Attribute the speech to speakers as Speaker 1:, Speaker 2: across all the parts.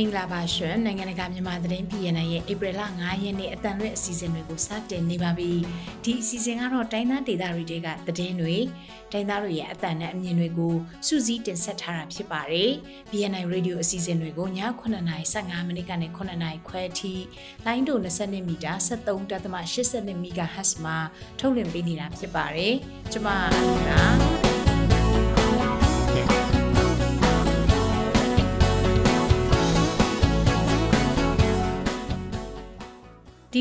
Speaker 1: မင်္ဂလာပါရှင်နိုင်ငံတကာမြန်မာသတင်း PNN ရဲ့ဧပြီလ9ရက်နေ့အတန်လွဲ့အစီအစဉ်တွေကိုစတင်နေပါပြီဒီအစီအစဉ်ကတော့တိုင်းသားဒေသတွေကသတင်းတွေတိုင်းသားတွေရဲ့အတန်နဲ့အမြင်တွေကိုစုစည်းတင်ဆက်ထားတာဖြစ်ပါတယ် PNN Radio အစီအစဉ်တွေကိုည9:15မိနစ်ကနေ9:00ခွဲအထိလိုင်းဒို22မီတာ73.82 MHz မှာထုတ်လွှင့်ပေးနေတာဖြစ်ပါတယ်ကျွန်မအန်နာ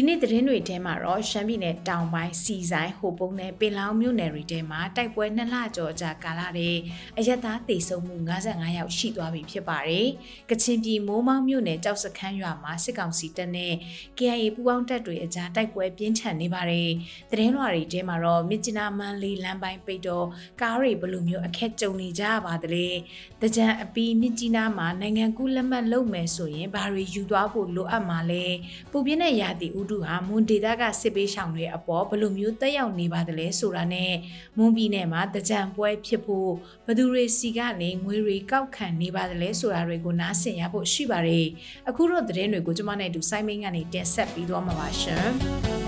Speaker 1: ဒီနေ့သတင်းတွေထဲမှာတော့ရှမ်းပြည်နယ်တောင်ပိုင်းစီဆိုင်ဟိုပုံနဲ့ပင်လောင်းမြို့နယ်တွေထဲမှာတိုက်ပွဲနှစ်လကျော်ကြာကာလတဲ့အရက်သားတေဆုံးမှု55ယောက်ရှိသွားပြီဖြစ်ပါတယ်။ကချင်ပြည်မိုးမောင်းမြို့နယ်ကြောက်စခန်းရွာမှာစစ်ကောင်စီတပ်နဲ့ KIA ပူးပေါင်းတပ်တွေအကြားတိုက်ပွဲပြင်းထန်နေပါတယ်။သတင်းလွှာတွေထဲမှာတော့မြစ်ကျနာမန်လေးလမ်းပိုင်းပိတ်တော့ကားတွေဘလိုမျိုးအခက်ကြုံနေကြပါသလဲ။တကြံအပီးမြစ်ကျနာမှာနိုင်ငံကူးလက်မှတ်လုပ်မယ်ဆိုရင်ဘာတွေယူသွားဖို့လိုအပ်မှာလဲ။ပူပြင်းတဲ့ရာသီဥတုဟာမွန်ဒေသကစစ်ပေးရှောင်တွေအပေါ်ဘယ်လိုမျိုးတက်ရောက်နေပါသလဲဆိုတာနဲ့မွန်ပြည်နယ်မှာတကြံပွဲဖြစ်ဖို့ဘသူတွေစီကနေငွေတွေကောက်ခံနေပါသလဲဆိုတာတွေကိုနားဆင်ရဖို့ရှိပါတယ်အခုတော့သတင်းတွေကိုကျွန်မနဲ့အတူစိုင်းမင်းကနေတင်ဆက်ပြီးတော့မှာပါရှင်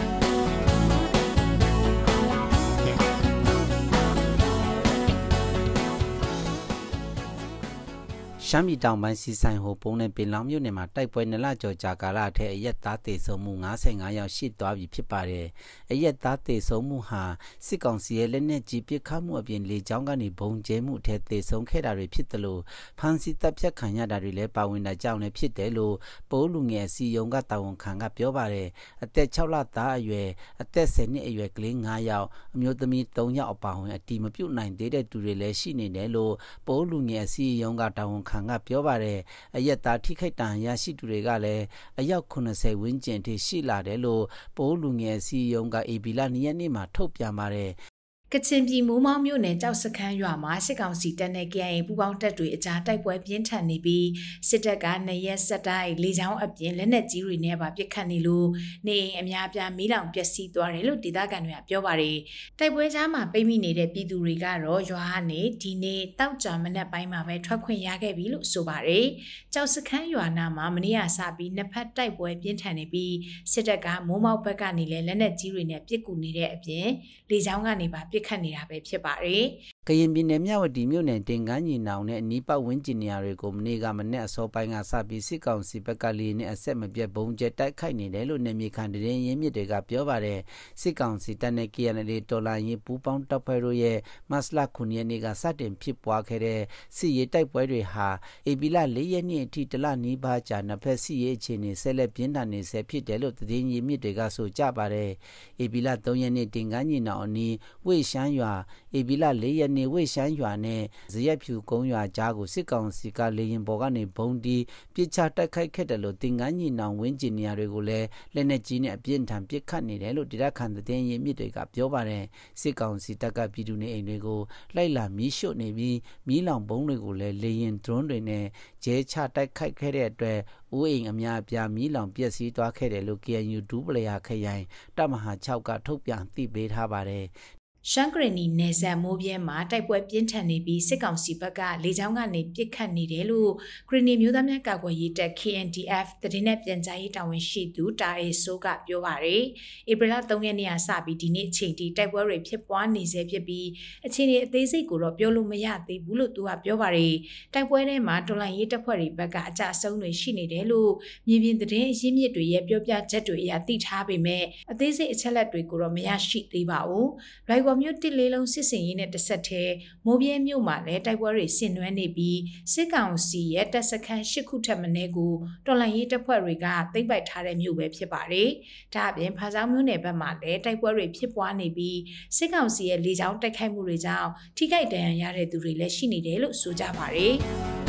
Speaker 2: ရှမ်းပြည်တောင်ပိုင်းစီဆိုင်ဟိုပုံနဲ့ပင်လောင်မြို့နယ်မှာတိုက်ပွဲနလကျော်ကြာကာလအထက်အရက်သားတေဆုံးမှု55ယောက်ရှိသွားပြီဖြစ်ပါတယ်။အရက်သားတေဆုံးမှုဟာစစ်ကောင်စီရဲ့လက်နက်ကြီးပစ်ခတ်မှုအပြင်လေကြောင်းကနေဘုံကျဲမှုအထက်တေဆုံးခဲ့တာတွေဖြစ်တယ်လို့ဖမ်းဆီးတပ်ဖြတ်ခံရတာတွေလည်းပါဝင်တာကြောင့်လည်းဖြစ်တယ်လို့ပိုးလူငယ်စီယုံကတာဝန်ခံကပြောပါတယ်။အသက်6လသားအရွယ်အသက်10နှစ်အရွယ်ကလေး9ယောက်အမျိုးသမီး3ယောက်အပါအဝင်အတီမပြုတ်နိုင်သေးတဲ့သူတွေလည်းရှိနေတယ်လို့ပိုးလူငယ်စီယုံကတာဝန်ခံကပြောပါတယ်အရက်သားထိခိုက်တန်ရရှိသူတွေကလည်းအယောက်80ဝန်းကျင်ထိရှိလာတယ်လို့ပိုးလူငယ်စီယုံက AB လ2ရက်နေ့မှာထုတ်ပြန်ပါတယ်
Speaker 1: ကချင်ပြည်မိုးမောင်းမြို့နယ်ကြောက်စခန်းရွာမှာစစ်ကောင်စီတပ်နဲ့ KIA ပူးပေါင်းတပ်တွေအကြားတိုက်ပွဲပြင်းထန်နေပြီးစစ်တပ်ကနေရက်ဆက်တိုင်းလေကြောင်းအပြင်လက်နက်ကြီးတွေနဲ့ပါပစ်ခတ်နေလို့နေအိမ်အများပြားမီးလောင်ပျက်စီးသွားတယ်လို့ဒေသခံတွေကပြောပါတယ်။တိုက်ပွဲကြားမှာပိတ်မိနေတဲ့ပြည်သူတွေကတော့ရွာကနေဒီနေ့တောက်ကြမနက်ပိုင်းမှာပဲထွက်ခွင့်ရခဲ့ပြီလို့ဆိုပါတယ်။ကြောက်စခန်းရွာနာမှာမနေ့ကစပြီးနှစ်ဖက်တိုက်ပွဲပြင်းထန်နေပြီးစစ်တပ်ကမိုးမောက်ဘက်ကနေလည်းလက်နက်ကြီးတွေနဲ့ပစ်ကူနေတဲ့အပြင်လေကြောင်းကနေပါပစ်စ်ခတ်နေတာပဲဖြစ်ပါတယ်
Speaker 2: ကရင်ပြည်နယ်မြဝတီမြို့နယ်တင်ကန်းညီနောင်နဲ့အနီးပတ်ဝန်းကျင်နေရာတွေကိုမနေ့ကမနေ့အစောပိုင်းကစပြီးစစ်ကောင်စီဘက်ကလေးနဲ့အဆက်မပြတ်ဘုံကျဲတိုက်ခိုက်နေတယ်လို့နေမြေခံတရင်ရင်းမြစ်တွေကပြောပါတယ်စစ်ကောင်စီတပ်နဲ့ KNL တော်လိုင်းရေးပူးပေါင်းတပ်ဖွဲ့တို့ရဲ့မတ်လ9ရက်နေ့ကစတင်ဖြစ်ပွားခဲ့တဲ့စစ်ရေးတိုက်ပွဲတွေဟာအေပီလာ4ရက်နေ့အထိတလနီးပါးကြာနှစ်ဖက်စစ်ရေးအခြေအနေဆက်လက်ပြင်းထန်နေဆဲဖြစ်တယ်လို့တရင်ရင်းမြစ်တွေကဆိုကြပါတယ်အေပီလာ3ရက်နေ့တင်ကန်းညီနောင်အနီးဝိရှမ်းရွာအေပီလာ4ရက်နေဝိရှမ်းရွာနဲ့ဇရက်ဖြူကုန်းရွာကြားကိုစစ်ကောင်စီကလေရင်ပေါ်ကနေဘုံတီပြစ်ချတိုက်ခိုက်ခဲ့တယ်လို့တင်ကန်းညီနောင်ဝင်းကျင်နေရာတွေကိုလည်းလက်နက်ကြီးနဲ့အပြင်းထန်ပစ်ခတ်နေတယ်လို့ဒေသခံသတင်းရင်းမြစ်တွေကပြောပါတယ်စစ်ကောင်စီတပ်ကပြည်သူနေအိမ်တွေကိုလိုက်လာမီးရှို့နေပြီးမီးလောင်ဘုံတွေကိုလည်းလေရင်ဒရွန်းတွေနဲ့ကျဲချတိုက်ခိုက်ခဲ့တဲ့အတွက်ဦးအိမ်အများအပြားမီးလောင်ပျက်စီးသွားခဲ့တယ်လို့ KNU ဒူးပလယာခရိုင်တပ်မဟာ6ကထုတ်ပြန်သိပေးထားပါတယ်
Speaker 1: ရှန်ကရနီနယ်စပ်မိုးပြဲမှာတိုက်ပွဲပြင်းထန်နေပြီးစစ်ကောင်စီဘက်ကလေကြောင်းကနေပစ်ခတ်နေတယ်လို့ကရနီမျိုးသားများကာကွယ်ရေးတပ် KNDF တည်င်းနဲ့ပြန်ကြားရေးတာဝန်ရှိသူတာအေဆိုးကပြောပါရယ်ဧပြီလ3ရက်နေ့ကစပြီးဒီနေ့အချိန်ထိတိုက်ပွဲတွေဖြစ်ပွားနေဆဲဖြစ်ပြီးအခြေအနေအသေးစိတ်ကိုတော့ပြောလို့မရသေးဘူးလို့သူကပြောပါရယ်တိုက်ပွဲထဲမှာတော်လိုင်းရေးတပ်ဖွဲ့တွေဘက်ကအကြအဆုံးတွေရှိနေတယ်လို့မြေပြင်သတင်းအရင်းမြစ်တွေရဲ့ပြောပြချက်တွေအရသိထားပေမဲ့အသေးစိတ်အချက်လက်တွေကိုတော့မရရှိသေးပါဘူး။ရိုက်ကော်မြို့တစ်လေးလုံးစစ်စင်ရေးနဲ့တဆက်တည်းမိုးပြဲမြို့မှာလည်းတိုက်ပွဲတွေဆင်နွှဲနေပြီးစစ်ကောင်စီရဲ့တပ်စခန်း၈ခုထပ်မင်းကိုတော်လှန်ရေးတပ်ဖွဲ့တွေကသိမ်းပိုက်ထားတဲ့မြို့ပဲဖြစ်ပါတယ်။ဒါအပြင်ဖားဆောင်မြို့နယ်ဘက်မှာလည်းတိုက်ပွဲတွေဖြစ်ပွားနေပြီးစစ်ကောင်စီရဲ့လေကြောင်းတိုက်ခိုက်မှုတွေကြောင့်ထိခိုက်ဒဏ်ရာရတဲ့သူတွေလည်းရှိနေတယ်လို့ဆိုကြပါတယ်။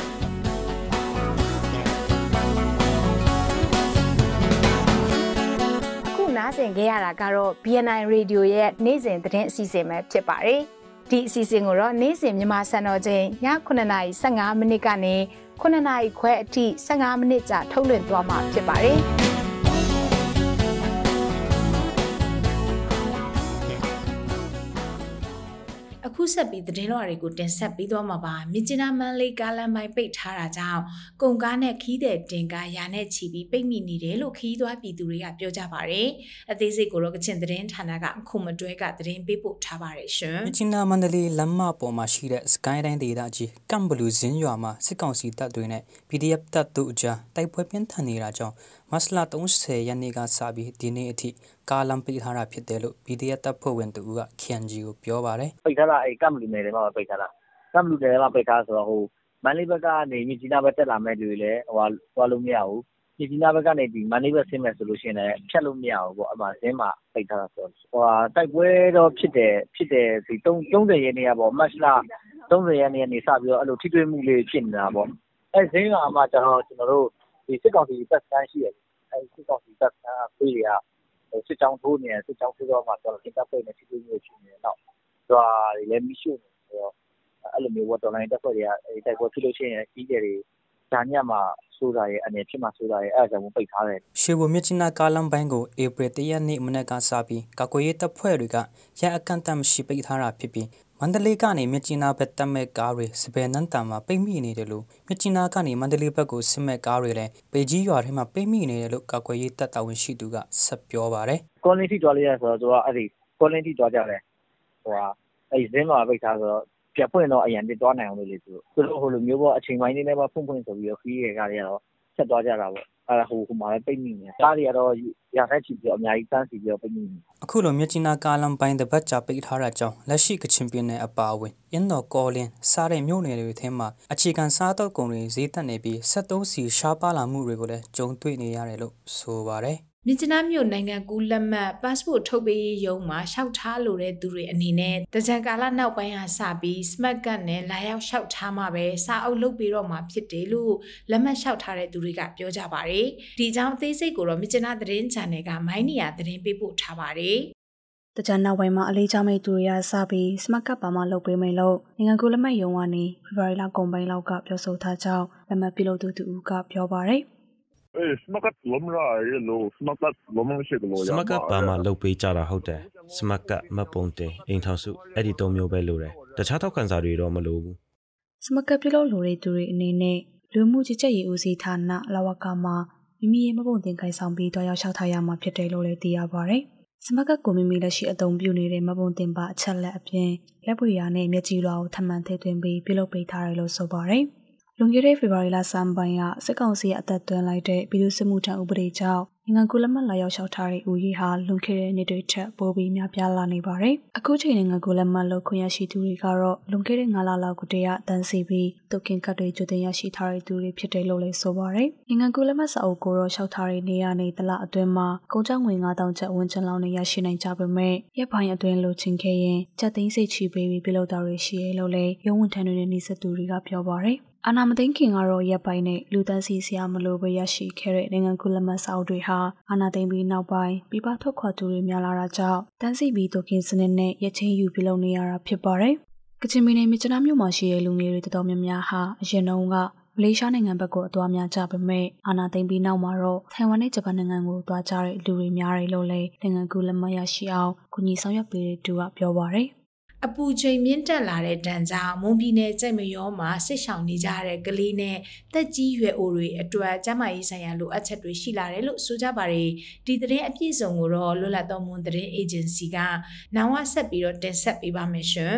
Speaker 1: င်ခဲ့ရတာကတော့ BNI Radio ရဲ့နေ့စဉ်သတင်းအစီအစဉ်ပဲဖြစ်ပါတယ်။ဒီအစီအစဉ်ကိုတော့နေ့စဉ်မြန်မာစံတော်ချိန်ည9:15မိနစ်ကနေ9နာရီခွဲအထိ15မိနစ်ကြာထုတ်လွှင့်သွားမှာဖြစ်ပါတယ်။ ခုအခုဆက်ပြီးသတင်းလွှာတွေကိုတင်ဆက်ပေးသွားမှာပါမြစ်ကျနာမန်လေးကားလမ်းပိုင်းပိတ်ထားတာကြောင့်ကုန်ကားနဲ့ခီးတဲ့တင်ကားရာနဲ့ချီပြီးပိတ်မိနေတယ်လို့ခီးသွားပြည်သူတွေကပြောကြပါတယ်အသေးစိတ်ကိုတော့ကချင်သတင်းဌာနကအခုမတွဲကသတင်းပေးပို့ထားပါတယ်ရှင်
Speaker 3: မြစ်ကျနာမန္တလေးလမ်းမပေါ်မှာရှိတဲ့ Skyline ဒေသကြီးကမ်ဘလူးဇင်းရွာမှာစစ်ကောင်စီတပ်တွေနဲ့ PDF တပ်တို့အကြားတိုက်ပွဲပြင်းထန်နေတာကြောင့် မတ်လ30ရက်နေ့ကစပြီးဒီနေ့အထိကားလမ်းပိတ်ထားတာဖြစ်တယ်လို့ PDF တပ်ဖွဲ့ဝင်တူက KNG ကိုပြောပါတယ်
Speaker 4: ပိတ်ထားတာအဲကမ်ဘလူးနယ်ထဲမှာပိတ်ထားတာကမ်ဘလူးနယ်ထဲမှာပိတ်ထားဆိုတော့ဟိုမန္တလေးဘက်ကနေမြစ်ကြီးနားဘက်တက်လာမဲ့လူတွေလည်းဟိုသွားလို့မရဘူးမြစ်ကြီးနားဘက်ကနေဒီမန္တလေးဘက်ဆင်းမယ်ဆိုလို့ရှိရင်လည်းဖြတ်လို့မရဘူးပေါ့အမှဇင်းမှာပိတ်ထားတာဆိုတော့ဟိုတိုက်ပွဲတော့ဖြစ်တယ်ဖြစ်တယ်ဒီ30ရက်နေ့ကပေါ့မတ်လ30ရက်နေ့ကနေစပြီးတော့အဲ့လိုထိတွေ့မှုလေးဖြစ်နေတာပေါ့အဲဇင်းကမှကျွန်တော်ကျွန်တော်တို့ ဒီစစ်ကောင်စီတပ်စခန်းရှိတယ်အဲဒီစစ်ကောင်စီတပ်စခန်းကဖေးတွေကစစ်ကြောင်းထိုးနေတယ်စစ်ကြောင်းထိုးတော့မှကျွန်တော်စစ်တပ်ဖွဲ့နဲ့ထိတွေ့မှုရှိနေတယ်နောက်ရွာတွေလည်းမိရှုနေဆိုတော့အဲ့လိုမျိုးဝတ်တော်လိုင်းတပ်ဖွဲ့တွေကအဲတိုက်ပွဲဖြစ်လို့ရှိရင်ကြီးတယ်တွေဂျာညက်မှာဆိုတာရဲ့အနေဖြစ်မှာဆိုတာရဲ့အဲ့ဒါကြောင့်ပိတ်ထားတယ်
Speaker 3: ရှေဘမြချနာကာလမ်ဘိုင်းကိုဧပြီ၁ရက်နေ့မနက်ကစပြီးကာကွယ်ရေးတပ်ဖွဲ့တွေကရအကန့်အသတ်မရှိပိတ်ထားတာဖြစ်ပြီး မန္တလေးကနေမြကျီနာဘက်တက်မဲ့ကားတွေစပယ်နန်းတန်မှာပိတ်မိနေတယ်လို့မြကျီနာကနေမန္တလေးဘက်ကိုဆင်းမဲ့ကားတွေလည်းပေကြီးရွာထဲမှာပိတ်မိနေတယ်လို့ကာကွယ်ရေးတပ်တာဝန်ရှိသူကဆက်ပြောပါတယ်။
Speaker 4: ကော်လင်းထိသွားလိုက်ရဆိုတော့သူကအဲ့ဒီကော်လင်းထိသွားကြတယ်။ဟိုဟာအဲ့ဒီဇင်းမှာပိတ်ထားဆိုတော့ပြပွင့်တော့အရင်တက်သွားနိုင်အောင်လို့လေသူတို့သူတို့ဟိုလိုမျိုးပေါ့အချိန်ပိုင်းလေးနဲ့မှဖွင့်ဖွင့်ဆိုပြီးတော့ခီးရကားတွေကတော့ဆက်သွားကြတာပေါ့ အဲ့ဒါဟိုဟိုမှာလည်းပိတ်မိနေကားတွေကတော့ရာထက်ချီပြီးတော့အများကြီးတန်းစီပြီးတော့ပိတ်မိနေ
Speaker 3: အခုလိုမြချီနာကာလမ်ပိုင်းတစ်ပတ်ကြာပိတ်ထားတာကြောင့်လက်ရှိကချင်ပြည်နယ်အပါအဝင်အင်းတော်ကောလင်းစားတဲ့မြို့နယ်တွေထဲမှာအခြေခံစားတော့ကုန်တွေဈေးတက်နေပြီး73စီရှားပါလာမှုတွေကိုလည်းကြုံတွေ့နေရတယ်လို့ဆိုပါတယ်
Speaker 1: မြစ်ကျနားမြို့နိုင်ငံကူးလက်မှတ် passport ထုတ်ပေးရေးရုံးမှာရှောက်ထားလိုတဲ့သူတွေအနေနဲ့တကြံကာလနောက်ပိုင်းဟာစပြီး smart card နဲ့လာရောက်ရှောက်ထားမှပဲစာအုပ်လုပ်ပြီးတော့မှဖြစ်တယ်လို့လက်မှတ်ရှောက်ထားတဲ့သူတွေကပြောကြပါတယ်။ဒီကြောင့်အသေးစိတ်ကိုတော့မြစ်ကျနားသတင်း channel ကမိုင်းနီယာသတင်းပေးပို့ထားပါတယ်။
Speaker 5: တကြံနောက်ပိုင်းမှာအလေးချမိတ်သူတွေကစပြီး smart card ပါမှလုပ်ပေးမယ်လို့နိုင်ငံကူးလက်မှတ်ရုံးကနေဖေဖော်ဝါရီလကုန်ပိုင်းလောက်ကပြောဆိုထားကြောင်းလက်မှတ်ပြုလုပ်သူတူကပြောပါတယ်။
Speaker 6: အေးစမကတ်လုံးရာရေလို့စမကတ်လုံးမရှိကလို့
Speaker 7: စမကတ်ပါမှာလုတ်ပေးကြတာဟုတ်တယ်စမကတ်မပုံတင်အိမ်ထောင်စုအဲ့ဒီသုံးမျိုးပဲလိုတယ်တခြားထောက်ခံစာတွေတော့မလိုဘူး
Speaker 5: စမကတ်ပြုလုပ်လိုတဲ့သူတွေအနေနဲ့လူမှုကြီးကြပ်ရေးဦးစီးဌာနလဝကမှာမိမိရဲ့မပုံတင်ခိုင်ဆောင်ပြီးတော့ရောက်လျှောက်ထားရမှာဖြစ်တယ်လို့လည်းသိရပါတယ်စမကတ်ကိုမိမိလက်ရှိအသုံးပြုနေတဲ့မပုံတင်ပါအချက်လက်အပြင်လက်ပွေရာနဲ့မျက်ကြည်လွှာကိုထပ်မံထည့်သွင်းပြီးပြုလုပ်ပေးထားတယ်လို့ဆိုပါတယ်။ လွန်ခဲ့တဲ့ဖေဖော်ဝါရီလဆန်းပိုင်းကစစ်ကောင်စီအသက်သွင်းလိုက်တဲ့ပြည်သူ့စစ်မှုထမ်းဥပဒေကြောင့်နိုင်ငံကူလက်မှတ်လာရောက်လျှောက်ထားတဲ့ဦးရေဟာလွန်ခဲ့တဲ့နှစ်တွေထက်ပိုပြီးများပြားလာနေပါတယ်။အခုချိန်နိုင်ငံကူလက်မှတ်လို့ခွင့်ရရှိသူတွေကတော့လွန်ခဲ့တဲ့9လလောက်ကတည်းကတန်းစီပြီးတုတ်ကင်ကတ်တွေကြိုတင်ရရှိထားတဲ့သူတွေဖြစ်တယ်လို့လည်းဆိုပါတယ်။နိုင်ငံကူလက်မှတ်စာအုပ်ကိုတော့လျှောက်ထားတဲ့နေရာနေတလအတွင်းမှာကုန်ကျငွေ9000ကျပ်ဝန်းကျင်လောက်နဲ့ရရှိနိုင်ကြပေမဲ့ရပ်ပိုင်းအတွင်းလိုချင်ခဲ့ရင်ကြက်သိန်းစိတ်ချီပေးပြီးပြုလုပ်တာတွေရှိရလို့လည်းရုံးဝန်ထမ်းတွေနဲ့နှိစက်သူတွေကပြောပါတယ်။ အာနာမသိန်းခင်ကတော့ရပ်ပိုင်းနဲ့လူတန်းစီဆရာမလို့ပဲရရှိခဲ့တဲ့နိုင်ငံကုလမတ်စာအုပ်တွေဟာအာနာသိန်းပြီးနောက်ပိုင်းပြပထွက်ခွာသူတွေများလာတာကြောင့်တန်းစီပြီးတိုကင်စနစ်နဲ့ရချင်းယူပြုလုပ်နေရတာဖြစ်ပါတယ်။ကချင်ပြည်နယ်မြစ်ချနာမြို့မှာရှိတဲ့လူငယ်တွေတော်တော်များများဟာအရင်တုန်းကမလေးရှားနိုင်ငံဘက်ကိုအသွားများကြပေမဲ့အာနာသိန်းပြီးနောက်မှာတော့ထိုင်ဝမ်နဲ့ဂျပန်နိုင်ငံကိုသွားကြတဲ့လူတွေများတယ်လို့လည်းနိုင်ငံကူလက်မရရှိအောင်ကူညီဆောင်ရွက်ပေးတဲ့သူကပြောပါရယ်။
Speaker 1: အပူချိန်မြင့်တက်လာတဲ့ဒဏ်ကြောင့်မွန်ပြည်နယ်ကြိတ်မရောမှာစစ်ဆောင်နေကြတဲ့ကလေးနဲ့တက်ကြီးရွယ်အိုတွေအတွက်ကျန်းမာရေးဆိုင်ရာလိုအပ်ချက်တွေရှိလာတယ်လို့ဆိုကြပါတယ်ဒီသတင်းအပြည့်စုံကိုတော့လွတ်လပ်သောမွန်သတင်းအေဂျင်စီကနောင်ဝဆက်ပြီးတော့တင်ဆက်ပေးပါမယ်ရှင်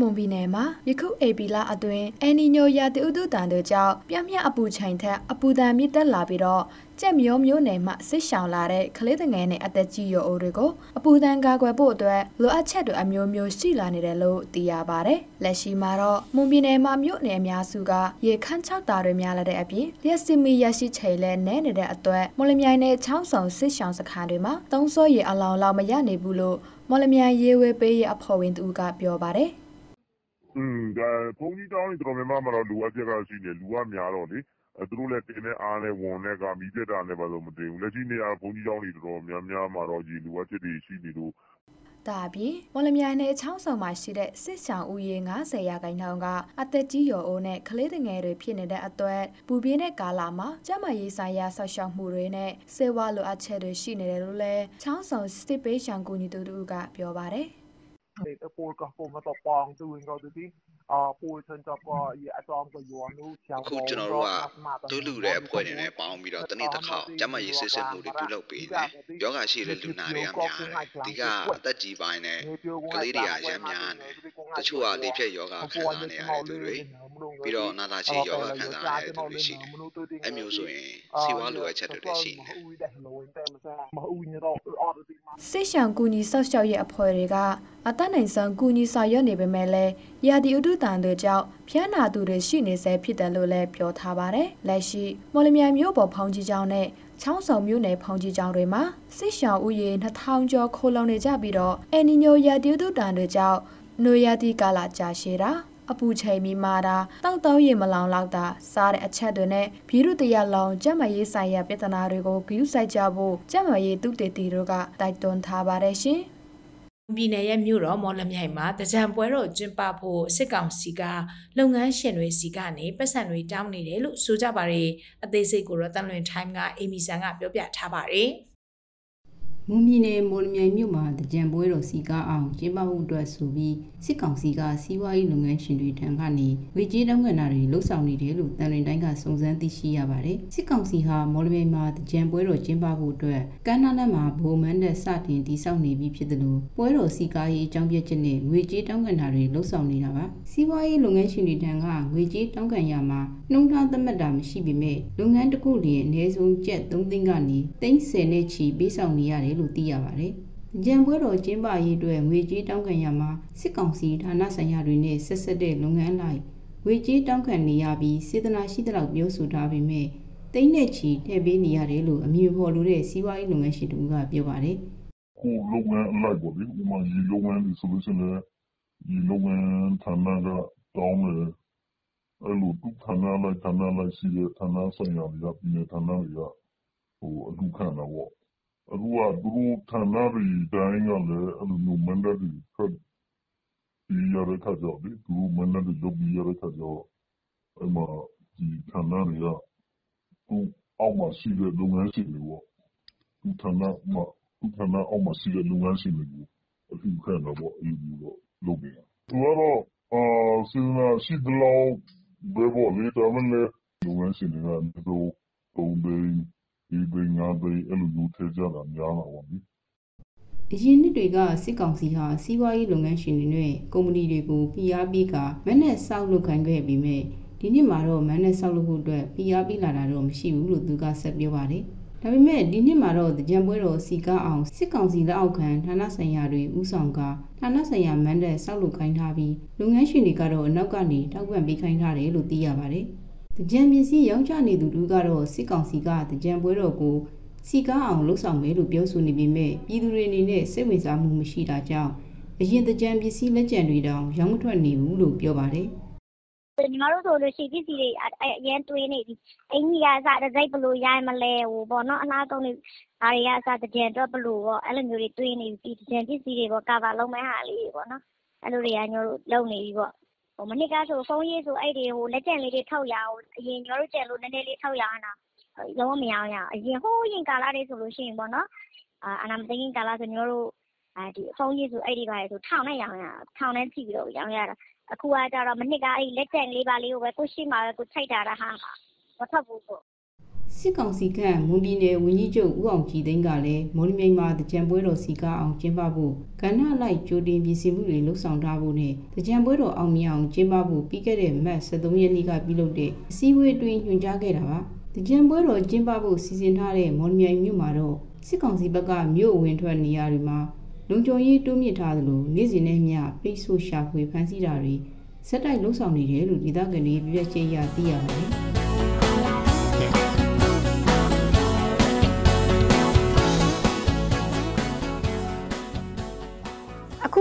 Speaker 8: မွန်ပြည်နယ်မှာယခုအေပီလာအတွင်းအန်နီညိုရာတီဥတုတန်တို့ကြောင့်ပြင်းပြအပူချိန်ထက်အပူဒဏ်မြင့်တက်လာပြီးတော့ကြက်မျိုးမျိုးနယ်မှဆစ်ရှောင်လာတဲ့ကလေးငယ်နဲ့အသက်ကြီးရွယ်အိုတွေကိုအပူဒဏ်ကာကွယ်ဖို့အတွက်လိုအပ်ချက်တွေအမျိုးမျိုးရှိလာနေတယ်လို့သိရပါတယ်။လက်ရှိမှာတော့မွန်ပြည်နယ်မှာမြို့နယ်အများစုကရေခမ်းချောက်တာတွေများလာတဲ့အပြင်လျှက်စီမီရရှိချိန်လဲနဲနေတဲ့အတွက်မော်လမြိုင်နယ်ချောင်းဆောင်ဆစ်ရှောင်စခန်းတွေမှာသုံးစောရေအလောင်လောက်မရနေဘူးလို့မော်လမြိုင်ရေဝေးပေးရအဖော်ဝင်သူကပြောပါတယ်။
Speaker 6: อืมဒါ ဘုန်းကြီးတောင်းတော်များများမှာတော့လူအပ်ချက်က ရှိနေလူကများတော့လေ သူတို့လည်း တင်တဲ့အားနဲ့ ဝန်နဲ့ကမီးပြတ်တာနဲ့ပါဆိုမတင်ဘူး လက်ရှိနေရာ ဘုန်းကြီးကျောင်းတွေ တော်တော်များများမှာတော့ ရေလူအပ်ချက်တွေ ရှိနေလို့
Speaker 8: ဒါအပြင် မော်လမြိုင်နယ် ချောင်းဆောင်မှာရှိတဲ့ စစ်ဆောင်ဦးရေ90ရာခိုင်နှုန်းက အသက်ကြီးရော်အိုးနဲ့ ကလေးငယ်တွေ ဖြစ်နေတဲ့အတွက် ပူပြင်းတဲ့ကာလမှာ ကျန်းမာရေးဆိုင်ရာဆောက်ရှောက်မှုတွေနဲ့စေဝါလိုအပ်ချက်တွေ ရှိနေတယ်လို့လည်း ချောင်းဆောင်စစ်ပေးရှောင် ကူညီသူတို့ကပြောပါတယ်
Speaker 9: အာပိုချန်တပ်ကရအတောင်ကယောနုချောင်း
Speaker 10: အခုကျွန်တော်တို့ကတူးလူတဲ့အဖွဲ့တွေနဲ့ပေါင်းပြီးတော့တနေ့တစ်ခါကျမရေးစစ်စစ်မှုတွေပြုလုပ်ပေးတယ်။ယောဂရှိတဲ့လူနာတွေကများတယ်။ဒီကအသက်ကြီးပိုင်းနဲ့ကလေးတွေကရမ်းများတယ်။တချို့ကလေဖြတ်ယောဂခံစားနေရတဲ့သူတွေပြီးတော့နာတာရှိယောဂခံစားရတဲ့သူတွေရှိတယ်။အဲမျိုးဆိုရင်စီဝါလိုအပ်ချက်တွေရှိတယ်။
Speaker 8: စစ်ရှောင်ကူညီဆောက်ရှောက်ရဲ့အဖွဲ့တွေကအတတ်နိုင်ဆုံးကူညီဆောင်ရွက်နေပေမဲ့လည်းရာသီဥတုတန်တွေကြောင့်ဖျားနာသူတွေရှိနေဆဲဖြစ်တယ်လို့လည်းပြောထားပါတယ်။လက်ရှိမော်လမြိုင်မြို့ပေါ်ဖောင်းကြီးကျောင်းနဲ့ချောင်းဆောင်မြို့နယ်ဖောင်းကြီးကျောင်းတွေမှာစစ်ရှောင်ဥယေ2000ကျော်ခိုးလုံနေကြပြီးတော့အန်နီညိုရာသီဥတုတန်တွေကြောင့်နွေရာသီကာလကြာရှည်တာ အပူချိန်မီမာတာတောက်တောက်ရမလောင်လောက်တာစားတဲ့အချက်တွေနဲ့ဗီရုတရလောင်ကျက်မရေးဆိုင်ရာပြဿနာတွေကိုဂရုစိုက်ကြဖို့ကျက်မရေးသူတေတီတို့ကတိုက်တွန်းထားပါတယ်ရှင်။
Speaker 1: ပြည်နယ်ရဲ့မြို့တော်မော်လမြိုင်မှာတကြံပွဲတော်ကျင်းပဖို့စစ်ကောင်စီကလုပ်ငန်းရှင်တွေစီကနေပတ်စံတွေတောင်းနေတယ်လို့ဆိုကြပါတယ်အသေးစိတ်ကိုတော့တန်လွင် time ကအေမီဆန်ကပြောပြထားပါတယ်
Speaker 11: မွန်ပြည်နယ်မော်လမြိုင်မြို့မှာတကြံပွဲတော်စီကားအောင်ကျင်းပမှုအတွက်ဆိုပြီးစစ်ကောင်စီကစီးပွားရေးလုပ်ငန်းရှင်တွေထံကနေဝေကြေးတောင်းခံတာတွေလှုပ်ဆောင်နေတယ်လို့တန်လွင်တိုင်းကစုံစမ်းသိရှိရပါတယ်။စစ်ကောင်စီဟာမော်လမြိုင်မှာတကြံပွဲတော်ကျင်းပဖို့အတွက်ကမ်းနားလမ်းမှာဗိုလ်မန်းတဲ့စတင်တည်ဆောက်နေပြီးဖြစ်တယ်လို့ပွဲတော်စီကားရေးအကြောင်းပြချက်နဲ့ငွေကြေးတောင်းခံတာတွေလှုပ်ဆောင်နေတာပါ။စီးပွားရေးလုပ်ငန်းရှင်တွေထံကငွေကြေးတောင်းခံရမှာနှုံထားသတ်မှတ်တာမရှိပေမဲ့လုပ်ငန်းတစ်ခုလျင်အနည်းဆုံးကျပ်3သိန်းကနေ30နဲ့ချီပေးဆောင်နေရတယ်လို့သိရပါတယ်။ကြံပွဲတော်ကျင်းပရေးအတွက်ငွေကြေးတောင်းခံရမှာစစ်ကောင်စီဌာနဆိုင်ရာတွေနဲ့ဆက်ဆက်တဲ့လုပ်ငန်းလိုက်ငွေကြေးတောင်းခံနေရပြီးစေတနာရှိတဲ့လောက်ပြောဆိုထားပေမဲ့တိမ့်နဲ့ချီထည့်ပေးနေရတယ်လို့အမည်ဖော်လို့တဲ့စီးပွားရေးလုပ်ငန်းရှင်တူကပြောပါတယ်။
Speaker 6: ကိုလုပ်ငန်းအလိုက်ပေါ့လေ။ဥပမာရေလုပ်ငန်းဆိုလို့ရှိရင်ဒီလုပ်ငန်းဌာနကတောင်းတယ်အဲ့လိုသူဌာနလိုက်ဌာနလိုက်ရှိတဲ့ဌာနဆိုင်ရာတွေကပြည်နယ်ဌာနတွေကဟိုအလူခံတာပေါ့ အခုက သူတို့ဌာနတွေတိုင်းကလည်း အဲ့လိုမျိုး mandate တွေ ထွက်ပြီးရတဲ့ခါကျတော့လေ သူတို့ mandate တွေ လုပ်ပြီးရတဲ့ခါကျတော့ အဲ့မှာ ဒီဌာနတွေက သူအောက်မှာရှိတဲ့ လုပ်ငန်းရှင်တွေပေါ့ သူဌာနမှာသူဌာနအောက်မှာရှိတဲ့ လုပ်ငန်းရှင်တွေကိုအထူးခံတော့ပေါ့ အဲ့လိုတော့ လုပ်နေတာ သူကတော့အာစဉ်းစားရှိသလောက်ပဲပေါ့လေ ဒါမှလည်း လုပ်ငန်းရှင်တွေကသူတို့တုံးသိန်း ဒီသိန်းငါးသိန်း အဲ့လိုမျိုးထည့်ကြတာ များတာပေါ့လေ
Speaker 11: အရင်နှစ်တွေက စစ်ကောင်စီဟာ စီးပွားရေးလုပ်ငန်းရှင်တွေနဲ့ ကုမ္ပဏီတွေကို PR ပြီးကမနဲ့စောက်လုပ်ခိုင်းခဲ့ပြီးမြဲဒီနှစ်မှာတော့မန်နဲ့ဆောက်လုပ်ဖို့အတွက် PR ပြီးလာတာတော့ မရှိဘူးလို့ သူက ဆက်ပြောပါတယ်။ဒါပေမဲ့ဒီနှစ်မှာတော့ကြံပွဲတော်စီကားအောင် စစ်ကောင်စီလက်အောက်ခံ ဌာနဆိုင်ရာတွေဥဆောင်ကဌာနဆိုင်ရာမန်တဲ့ဆောက်လုပ်ခိုင်းထားပြီး လုပ်ငန်းရှင်တွေကတော့ အနောက်ကနေတောက်ပံ့ပေးခိုင်းထားတယ်လို့ သိရပါတယ်။ တကြံပစ္စည်းရောင်းချနေသူတို့ကတော့စစ်ကောင်စီကတကြံပွဲတော်ကိုစီကားအောင်လှုပ်ဆောင်မယ်လို့ပြောဆိုနေပေမဲ့ပြည်သူတွေအနေနဲ့စိတ်ဝင်စားမှုမရှိတာကြောင့်အရင်တကြံပစ္စည်းလက်ကျန်တွေတောင်ရောင်းမထွက်နေဘူးလို့ပြောပါတယ်
Speaker 12: ညီမတို့ဆိုလို့ရှိရင်ပစ္စည်းတွေအရင်တွေးနေပြီအင်ကြီးကအစားတစိတ်ဘလို့ရိုင်းမလဲဟိုပေါ့နော်အလားကုန်နေဒါတွေကအစားတကြံတော့ဘလို့ပေါ့အဲ့လိုမျိုးတွေတွေးနေပြီတကြံပစ္စည်းတွေပေါ့ကာဗာလုံးမဲ့ဟာလေးပေါ့နော်အဲ့လိုတွေကညို့လုံနေပြီပေါ့ဟို မနစ်ကဆို ဖုန်းရေးဆိုအဲ့ဒီဟို လက်ကျန်လေးတွေ ထုတ်ရအောင်အရင်ကျွန်တော်တို့ကျန်လို့ နည်းနည်းလေး ထုတ်ရအောင်တော့လုံးဝမရအောင်ရအရင်ဟိုးရင်ကာလာတွေဆိုလို့ရှိရင်ပေါ့နော် အာအနာမသိရင်ကာလာဆိုကျွန်တော်တို့အဲဒီဖုန်းရေးဆိုအဲ့ဒီပါလေဆို ထောင်နဲ့ရောင်းရထောင်နဲ့ကြည့်ပြီးတော့ရောင်းရတာ အခုကကြတော့ မနစ်ကအဲ့လက်ကျန်လေးပါလေးကိုပဲ ကိုရှိမှာပဲ ကိုထိုက်တာဟာ မထွက်ဘူးပေါ့
Speaker 11: စစ်ကောင်စီခန့်မွန်ပြည်နယ်ဝန်ကြီးချုပ်ဦးအောင်ကြည်သိန်းကလည်းမော်လမြိုင်မှာတကြံပွဲတော်စီကားအောင်ကျင်းပဖို့ကဏ္ဍလိုက်ကြိုတင်ပြင်ဆင်မှုတွေလှုပ်ဆောင်ထားဖို့နဲ့တကြံပွဲတော်အောင်မြင်အောင်ကျင်းပဖို့ပြီးခဲ့တဲ့မတ်23ရက်နေ့ကပြုလုပ်တဲ့အစည်းအဝေးအတွင်းညွှန်ကြားခဲ့တာပါတကြံပွဲတော်ကျင်းပဖို့စီစဉ်ထားတဲ့မော်လမြိုင်မြို့မှာတော့စစ်ကောင်စီဘက်ကမြို့အဝင်ထွက်နေရာတွေမှာလုံခြုံရေးတိုးမြင့်ထားသလိုနေ့စဉ်နဲ့မျှပိတ်ဆို့ရှာဖွေဖမ်းဆီးတာတွေစက်တိုက်လှုပ်ဆောင်နေတယ်လို့ဒေသခံတွေပြည့်ပြည့်ချင်းရသိရပါတယ်